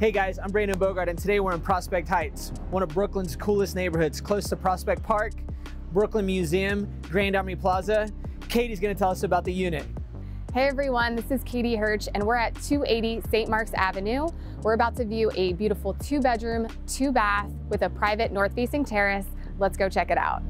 Hey guys, I'm Brandon Bogard and today we're in Prospect Heights, one of Brooklyn's coolest neighborhoods, close to Prospect Park, Brooklyn Museum, Grand Army Plaza. Katie's gonna tell us about the unit. Hey everyone, this is Katie Hertsch and we're at 280 St. Mark's Avenue. We're about to view a beautiful two bedroom, two bath with a private north facing terrace. Let's go check it out.